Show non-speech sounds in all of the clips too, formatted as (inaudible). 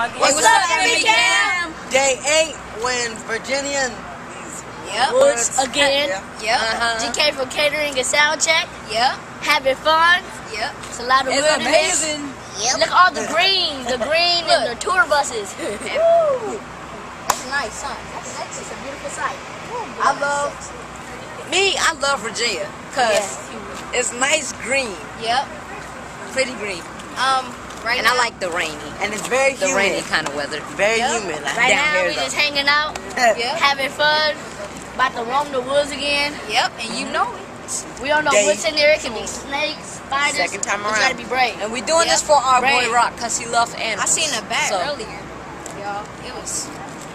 What's, What's up, Jimmy Cam? Day eight when Virginia and Yep. Woods again. Yeah. Yep. Uh-huh. GK from catering and sound check. Yep. Having fun. Yep. It's a lot of It's wilderness. amazing. Look at all the (laughs) green, the green and the tour buses. (laughs) Woo. That's nice, son. That's, that's just a beautiful sight. I love me. I love Virginia because it's nice green, Yep. pretty green, Um, right and now, I like the rainy, And it's very the humid. rainy kind of weather. Very Yep. humid. Like right down now here we though. just hanging out, (laughs) Yep. having fun, about to roam the woods again. Yep. And you mm-hmm. know it. We don't know Day what's in there. It can be snakes, spiders. Second time We around. gotta be brave. And we're doing this for our Right. boy Roc because he loves animals. I seen a bat So- earlier, y'all. It was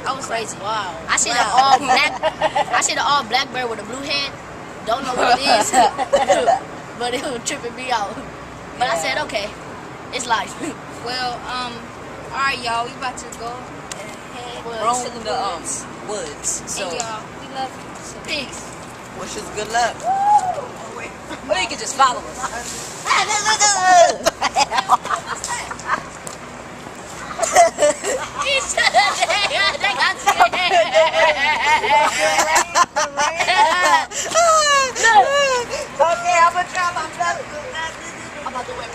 I was crazy. wow. I see the Wow. (laughs) all black. I see the all black bird with a blue head. Don't know what it is, (laughs) but it was tripping me out. But I said, okay, it's life. (laughs) Well, um, all right, y'all. We about to go and head to the the um, woods. woods. So and y'all, we love you. So. Peace. Wish us good luck. or (laughs) you can just follow us. (laughs) He said that they got okay, I'm gonna try my best. I'm about to wear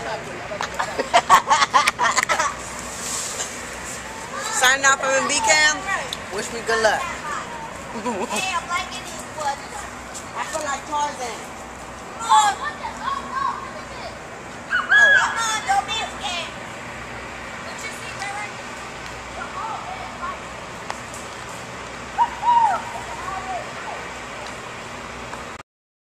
from MB Cam. Wish me good luck. Hey, I'm liking these. I feel like Tarzan.